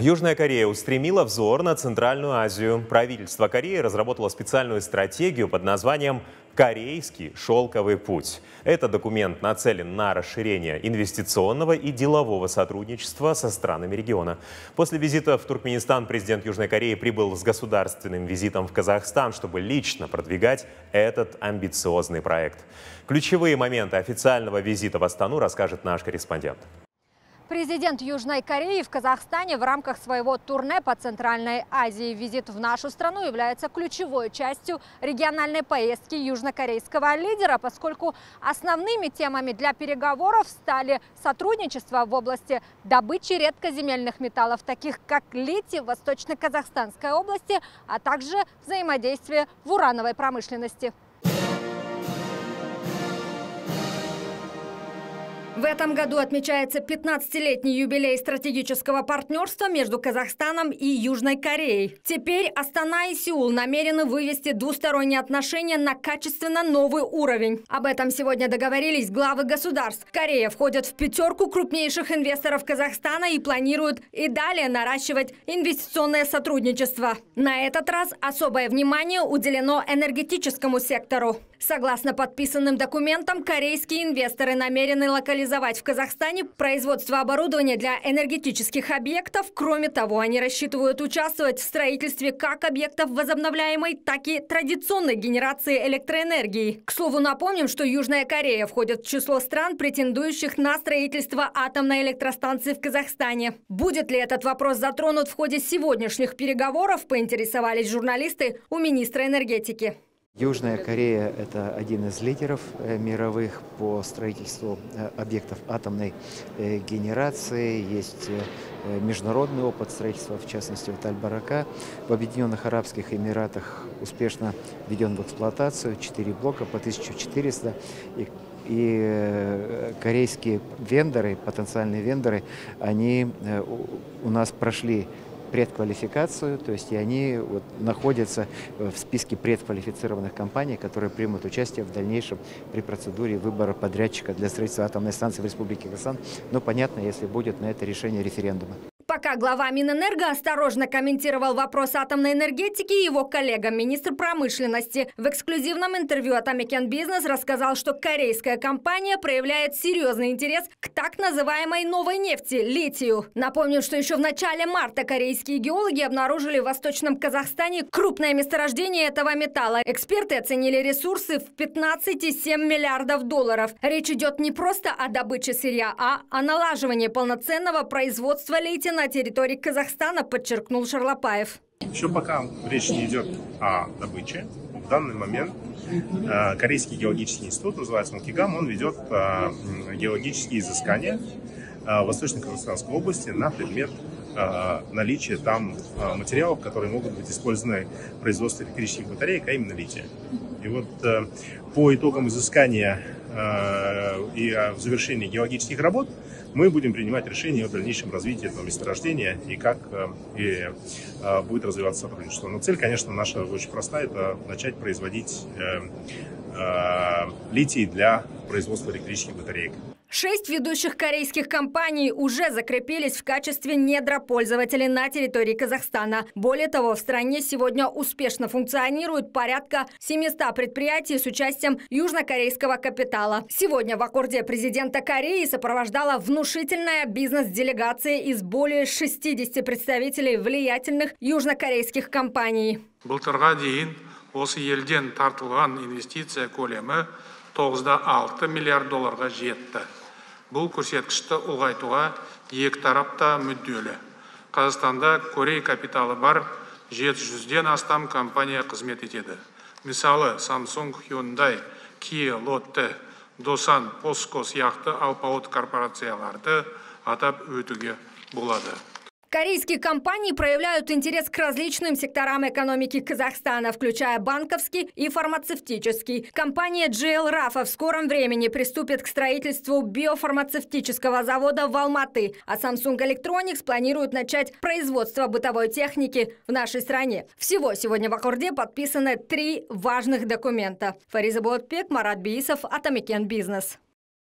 Южная Корея устремила взор на Центральную Азию. Правительство Кореи разработало специальную стратегию под названием «Корейский шелковый путь». Этот документ нацелен на расширение инвестиционного и делового сотрудничества со странами региона. После визита в Туркменистан президент Южной Кореи прибыл с государственным визитом в Казахстан, чтобы лично продвигать этот амбициозный проект. Ключевые моменты официального визита в Астану расскажет наш корреспондент. Президент Южной Кореи в Казахстане в рамках своего турне по Центральной Азии. Визит в нашу страну является ключевой частью региональной поездки южнокорейского лидера, поскольку основными темами для переговоров стали сотрудничество в области добычи редкоземельных металлов, таких как литий в Восточно-Казахстанской области, а также взаимодействие в урановой промышленности. В этом году отмечается 15-летний юбилей стратегического партнерства между Казахстаном и Южной Кореей. Теперь Астана и Сеул намерены вывести двусторонние отношения на качественно новый уровень. Об этом сегодня договорились главы государств. Корея входит в пятерку крупнейших инвесторов Казахстана и планирует и далее наращивать инвестиционное сотрудничество. На этот раз особое внимание уделено энергетическому сектору. Согласно подписанным документам, корейские инвесторы намерены локализовать в Казахстане производство оборудования для энергетических объектов. Кроме того, они рассчитывают участвовать в строительстве как объектов возобновляемой, так и традиционной генерации электроэнергии. К слову, напомним, что Южная Корея входит в число стран, претендующих на строительство атомной электростанции в Казахстане. Будет ли этот вопрос затронут в ходе сегодняшних переговоров, поинтересовались журналисты у министра энергетики. Южная Корея – это один из лидеров э, мировых по строительству э, объектов атомной э, генерации. Есть международный опыт строительства, в частности, в Таль-Барака. В Объединенных Арабских Эмиратах успешно введен в эксплуатацию 4 блока по 1400. И, и корейские вендоры, потенциальные вендоры, они у нас прошли предквалификацию, то есть и они вот находятся в списке предквалифицированных компаний, которые примут участие в дальнейшем при процедуре выбора подрядчика для строительства атомной станции в Республике Казахстан. Но понятно, если будет на это решение референдума. Пока глава Минэнерго осторожно комментировал вопрос атомной энергетики, его коллега, министр промышленности, в эксклюзивном интервью от American Business рассказал, что корейская компания проявляет серьезный интерес к так называемой новой нефти – литию. Напомню, что еще в начале марта корейские геологи обнаружили в Восточном Казахстане крупное месторождение этого металла. Эксперты оценили ресурсы в 15,7 миллиардов долларов. Речь идет не просто о добыче сырья, а о налаживании полноценного производства лития на территории Казахстана, подчеркнул Шарлопаев. Еще пока речь не идет о добыче, в данный момент э, Корейский геологический институт, называется он КИГАМ, он ведет э, геологические изыскания э, в Восточно-Казахстанской области на предмет наличия там материалов, которые могут быть использованы в производстве электрических батареек, а именно лития. И вот по итогам изыскания и завершения геологических работ мы будем принимать решение о дальнейшем развитии этого месторождения и как э, и, э, будет развиваться сотрудничество. Но цель, конечно, наша очень простая, это начать производить э, литий для производства электрических батареек. Шесть ведущих корейских компаний уже закрепились в качестве недропользователей на территории Казахстана. Более того, в стране сегодня успешно функционирует порядка 700 предприятий с участием южнокорейского капитала. Сегодня в аккорде президента Кореи сопровождала внушительная бизнес-делегация из более 60 представителей влиятельных южнокорейских компаний. былтырға дейін осы елден тартылған инвестиция көлемі 9,6 миллиард долларға жетті бұл көрсеткішті ұлғайтуға екі тарап та мүдделі. Қазақстанда корей капиталы бар 700-ден астам компания қызмет етеді. Мысалы samsung hyundai kia лотте досан поско сияқты алпауыт корпорацияларды атап өтуге болады. Корейские компании проявляют интерес к различным секторам экономики Казахстана, включая банковский и фармацевтический. Компания GL RAFA в скором времени приступит к строительству биофармацевтического завода в Алматы, а Samsung Electronics планирует начать производство бытовой техники в нашей стране. Всего сегодня в Аккорде подписаны три важных документа. Фариза Болотбек, Марат Биисов, Атамикен Бизнес.